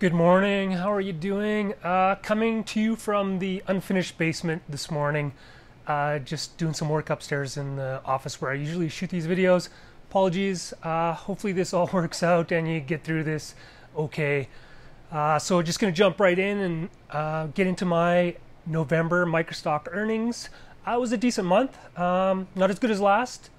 Good morning. How are you doing? Uh, coming to you from the unfinished basement this morning. Uh, just doing some work upstairs in the office where I usually shoot these videos. Apologies. Uh, hopefully this all works out and you get through this okay. Uh, so just going to jump right in and uh, get into my November microstock earnings. Uh, it was a decent month. Um, not as good as last,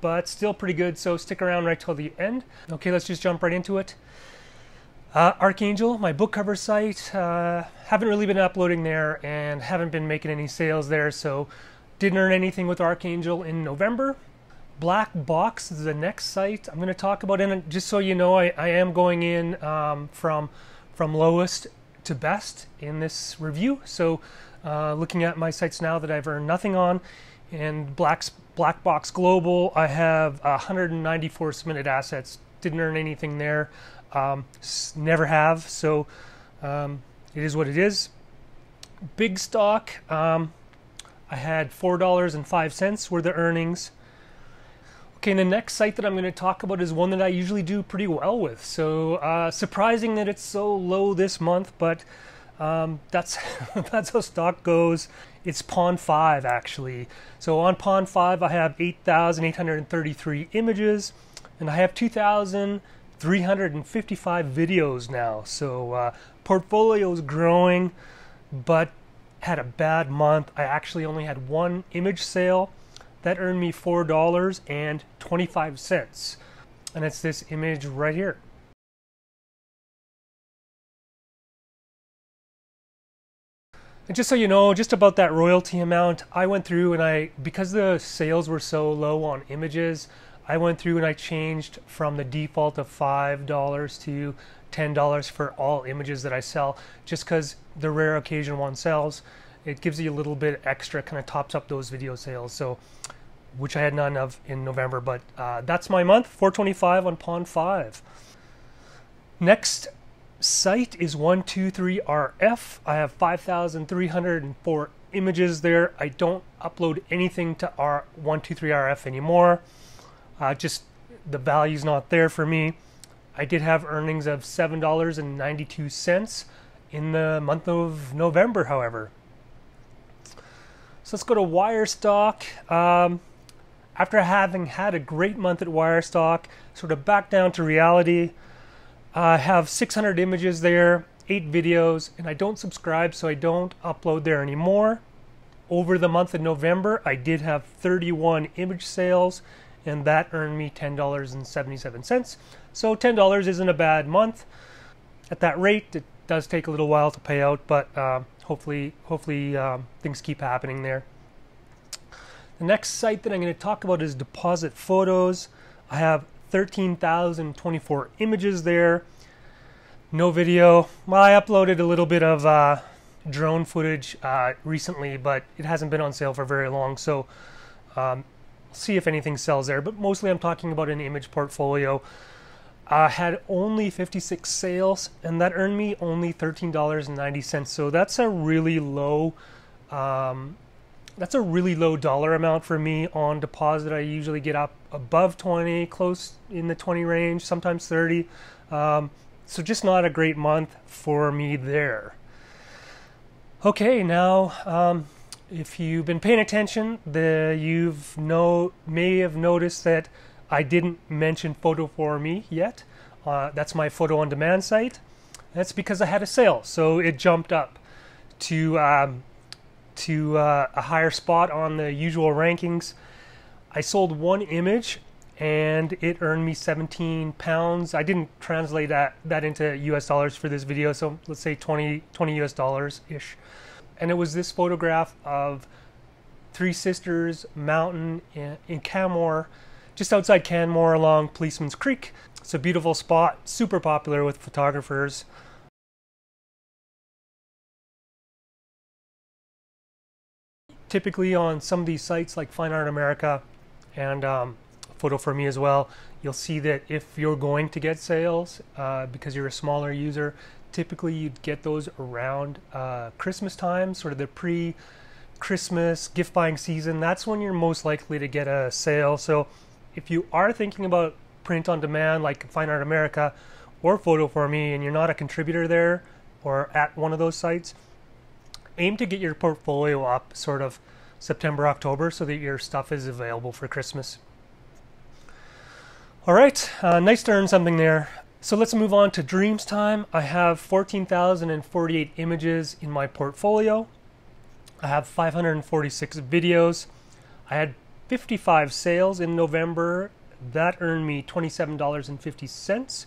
but still pretty good. So stick around right till the end. Okay, let's just jump right into it. Uh, Arcangel, my book cover site, uh, haven't really been uploading there and haven't been making any sales there, so didn't earn anything with Arcangel in November. Black Box is the next site I'm going to talk about, and just so you know, I, I am going in um, from from lowest to best in this review. So, uh, looking at my sites now that I've earned nothing on, and Black's Black Box Global, I have 194 submitted assets. Didn't earn anything there. Um, never have, so um, it is what it is. Bigstock, um, I had four dollars and five cents were the earnings. Okay, the next site that I'm going to talk about is one that I usually do pretty well with. So uh, surprising that it's so low this month, but um, that's that's how stock goes. It's Pond5 actually. So on Pond5, I have 8,833 images, and I have 2,000. 355 videos now. So uh, portfolio is growing, but had a bad month. I actually only had one image sale that earned me four dollars and 25 cents, and it's this image right here. And just so you know, just about that royalty amount, I went through and I, because the sales were so low on images, I went through and I changed from the default of $5 to $10 for all images that I sell just because the rare occasion one sells. It gives you a little bit extra, kind of tops up those video sales. So, which I had none of in November, but uh, that's my month 425 on Pond5. Next site is 123RF. I have 5,304 images there. I don't upload anything to R123RF anymore. Uh, just the value's not there for me. I did have earnings of $7.92 in the month of November, however. So let's go to Wirestock. Um, after having had a great month at Wirestock, sort of back down to reality. I have 600 images there, 8 videos, and I don't subscribe, so I don't upload there anymore. Over the month of November, I did have 31 image sales and that earned me $10.77. So $10 isn't a bad month. At that rate, it does take a little while to pay out, but uh, hopefully, hopefully um, things keep happening there. The next site that I'm going to talk about is Deposit Photos. I have 13,024 images there. No video. Well, I uploaded a little bit of uh, drone footage uh, recently, but it hasn't been on sale for very long, so um, see if anything sells there, but mostly I'm talking about an image portfolio. I uh, had only 56 sales, and that earned me only $13.90. So that's a really low, um, that's a really low dollar amount for me on deposit. I usually get up above 20, close in the 20 range, sometimes 30. Um, so just not a great month for me there. Okay, now um, if you've been paying attention, the you've know may have noticed that I didn't mention Photo4Me yet. Uh, that's my photo on demand site. That's because I had a sale, so it jumped up to um, to uh, a higher spot on the usual rankings. I sold one image and it earned me 17 pounds. I didn't translate that that into US dollars for this video, so let's say 20 20 US dollars ish and it was this photograph of Three Sisters Mountain in, in Canmore, just outside Canmore along Policeman's Creek. It's a beautiful spot, super popular with photographers. Typically on some of these sites like Fine Art America and um, Photo4Me as well, you'll see that if you're going to get sales uh, because you're a smaller user, typically you'd get those around uh, Christmas time, sort of the pre Christmas gift buying season. That's when you're most likely to get a sale. So if you are thinking about print on demand like Fine Art America or Photo4Me and you're not a contributor there or at one of those sites, aim to get your portfolio up sort of September, October so that your stuff is available for Christmas. All right, uh, nice to earn something there. So let's move on to Dreamstime. I have 14,048 images in my portfolio. I have 546 videos. I had 55 sales in November. That earned me $27.50.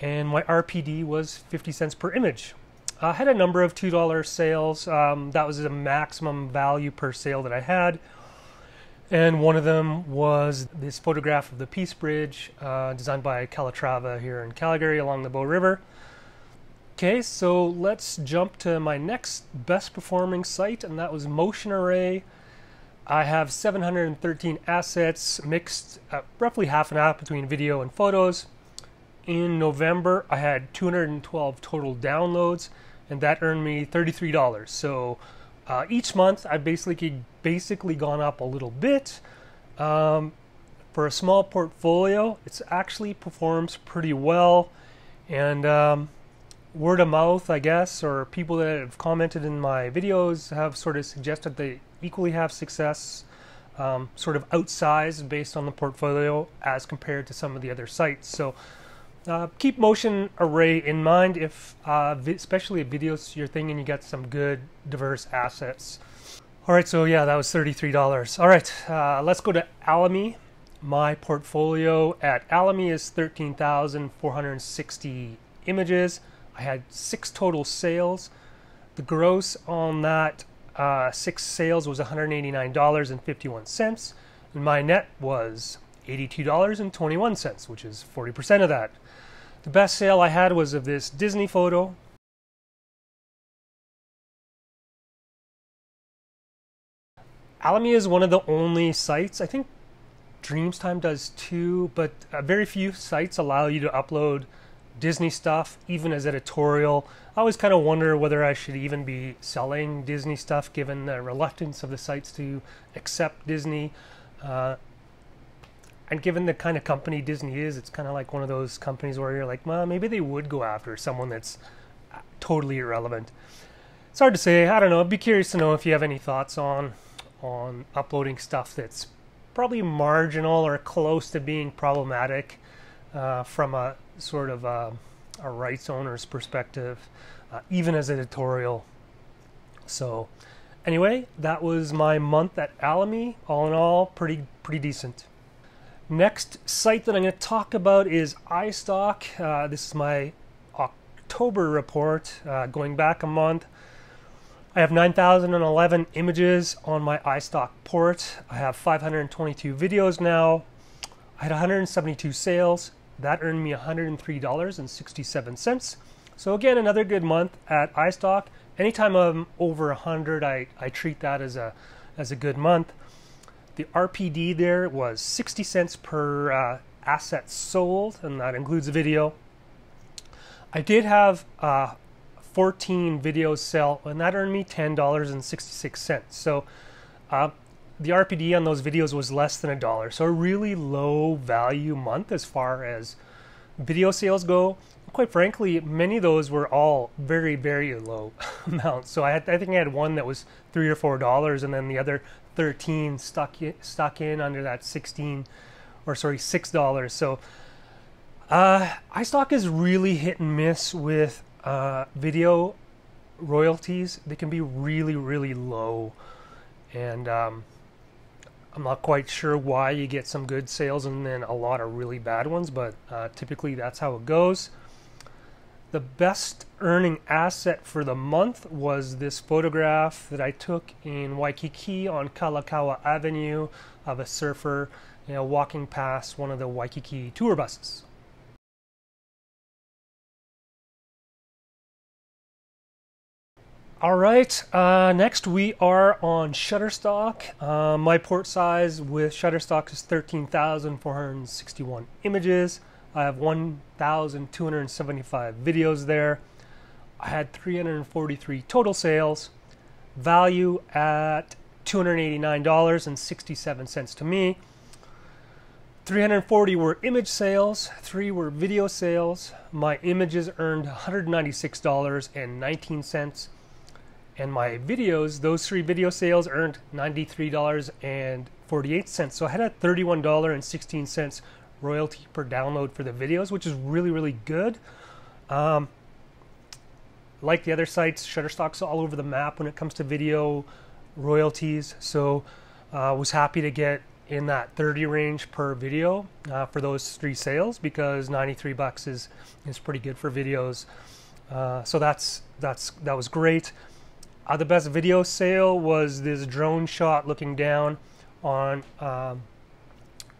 And my RPD was 50 cents per image. I had a number of $2 sales. Um, that was the maximum value per sale that I had. And one of them was this photograph of the Peace Bridge, uh, designed by Calatrava here in Calgary along the Bow River. Okay, so let's jump to my next best performing site, and that was Motion Array. I have 713 assets mixed uh, roughly half and half between video and photos. In November, I had 212 total downloads, and that earned me $33. So uh, each month, I've basically basically gone up a little bit. Um, for a small portfolio, it actually performs pretty well, and um, word of mouth, I guess, or people that have commented in my videos have sort of suggested they equally have success, um, sort of outsized based on the portfolio as compared to some of the other sites. So uh, keep motion array in mind if, uh, especially if videos your thing and you got some good diverse assets. All right, so yeah, that was $33. All right, uh, let's go to Alamy. My portfolio at Alamy is 13,460 images. I had six total sales. The gross on that uh, six sales was $189.51, and my net was $82.21, which is 40% of that. The best sale I had was of this Disney photo. Alamy is one of the only sites, I think Dreamstime does too, but uh, very few sites allow you to upload Disney stuff, even as editorial. I always kind of wonder whether I should even be selling Disney stuff given the reluctance of the sites to accept Disney. Uh, and given the kind of company Disney is, it's kind of like one of those companies where you're like, well, maybe they would go after someone that's uh, totally irrelevant. It's hard to say. I don't know. I'd be curious to know if you have any thoughts on on uploading stuff that's probably marginal or close to being problematic uh, from a sort of a, a rights owner's perspective, uh, even as editorial. So, anyway, that was my month at Alamy. All in all, pretty pretty decent. Next site that I'm going to talk about is iStock. Uh, this is my October report uh, going back a month. I have 9,011 images on my iStock port. I have 522 videos now. I had 172 sales. That earned me $103.67. So again, another good month at iStock. Anytime I'm over 100, I, I treat that as a, as a good month. The RPD there was 60 cents per uh, asset sold, and that includes a video. I did have uh, 14 videos sell, and that earned me $10.66. So uh, the RPD on those videos was less than a dollar. So a really low value month as far as video sales go. Quite frankly, many of those were all very, very low amounts. So I, had, I think I had one that was three or four dollars, and then the other 13 stuck stuck in under that 16 or sorry six dollars. So uh, iStock is really hit and miss with uh, video royalties. They can be really really low. And um, I'm not quite sure why you get some good sales and then a lot of really bad ones but uh, typically that's how it goes the best earning asset for the month was this photograph that I took in Waikiki on Kalakaua Avenue of a surfer you know, walking past one of the Waikiki tour buses. All right, uh, next we are on Shutterstock. Uh, my port size with Shutterstock is 13,461 images. I have 1,275 videos there. I had 343 total sales. Value at $289.67 to me. 340 were image sales, three were video sales. My images earned $196.19, and my videos, those three video sales, earned $93.48. So I had a $31.16 royalty per download for the videos, which is really, really good. Um, like the other sites, Shutterstock's all over the map when it comes to video royalties. So I uh, was happy to get in that 30 range per video uh, for those three sales because 93 bucks is is pretty good for videos. Uh, so that's that's that was great. Uh, the best video sale was this drone shot looking down on um,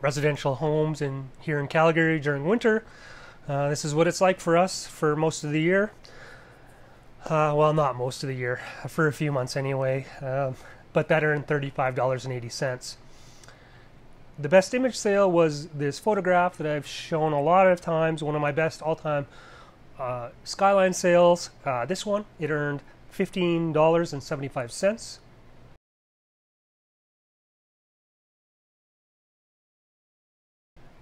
residential homes in here in Calgary during winter. Uh, this is what it's like for us for most of the year. Uh, well, not most of the year, for a few months anyway. Um, but that earned $35.80. The best image sale was this photograph that I've shown a lot of times, one of my best all time uh, Skyline sales. Uh, this one, it earned $15.75.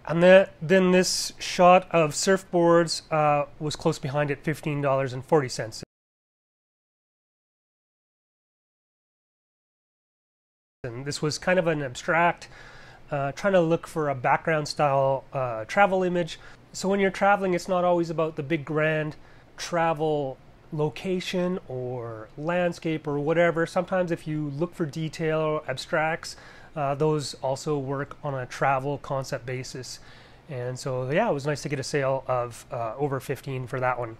And then, then this shot of surfboards uh, was close behind at $15.40. And this was kind of an abstract, uh, trying to look for a background style uh, travel image. So when you're traveling, it's not always about the big grand travel location or landscape or whatever. Sometimes if you look for detail or abstracts, uh, those also work on a travel concept basis. And so, yeah, it was nice to get a sale of uh, over 15 for that one.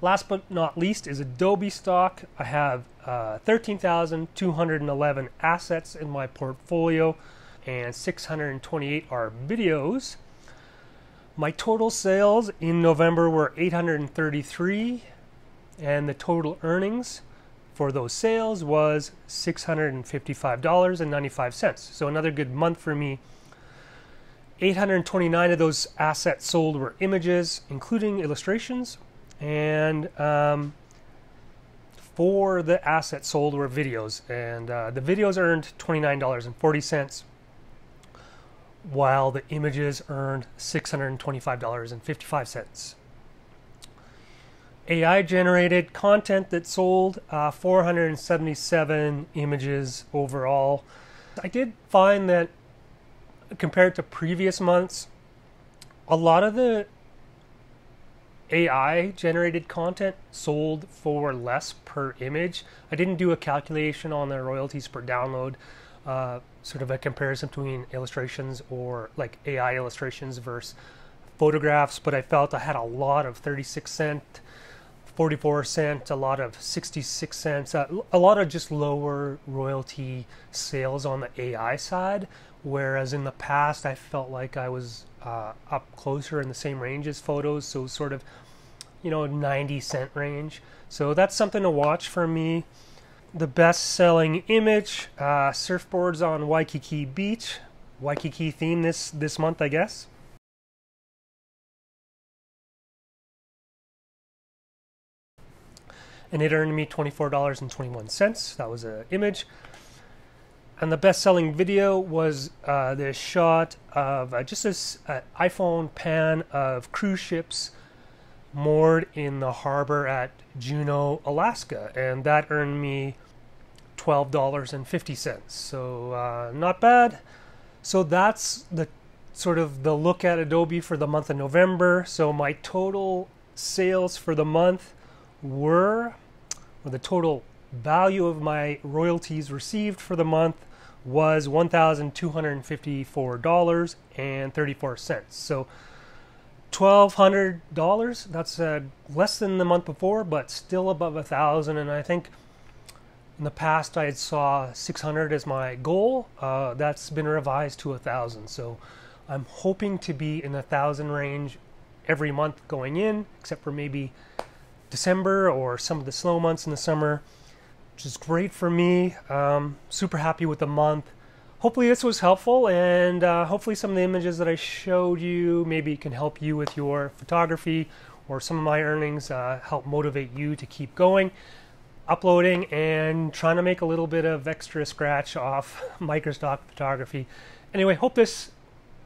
Last but not least is Adobe stock. I have uh, 13,211 assets in my portfolio and 628 are videos. My total sales in November were 833 and the total earnings for those sales was $655.95. So another good month for me. 829 of those assets sold were images, including illustrations, and um, four the assets sold were videos, and uh, the videos earned $29.40, while the images earned $625.55. AI generated content that sold uh, 477 images overall. I did find that compared to previous months, a lot of the AI generated content sold for less per image. I didn't do a calculation on the royalties per download, uh, sort of a comparison between illustrations or like AI illustrations versus photographs, but I felt I had a lot of 36 cent, 44 cent, a lot of 66 cents, uh, a lot of just lower royalty sales on the AI side. Whereas in the past, I felt like I was uh, up closer in the same range as photos, so sort of, you know, 90 cent range. So that's something to watch for me. The best selling image, uh, surfboards on Waikiki Beach. Waikiki theme this, this month, I guess. And it earned me $24.21. That was an image. And the best-selling video was uh, this shot of uh, just this uh, iPhone pan of cruise ships moored in the harbor at Juneau, Alaska, and that earned me twelve dollars and fifty cents. So uh, not bad. So that's the sort of the look at Adobe for the month of November. So my total sales for the month were, or the total value of my royalties received for the month was $1,254.34. So $1,200, that's uh, less than the month before, but still above a thousand. And I think in the past I saw 600 as my goal. Uh, that's been revised to a thousand. So I'm hoping to be in the thousand range every month going in, except for maybe December or some of the slow months in the summer which is great for me. Um, super happy with the month. Hopefully this was helpful and uh, hopefully some of the images that I showed you maybe can help you with your photography or some of my earnings uh, help motivate you to keep going, uploading and trying to make a little bit of extra scratch off Microstock photography. Anyway, hope this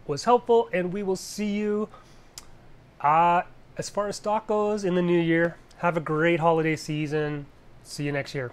was helpful, and we will see you uh, as far as stock goes in the new year. Have a great holiday season. See you next year.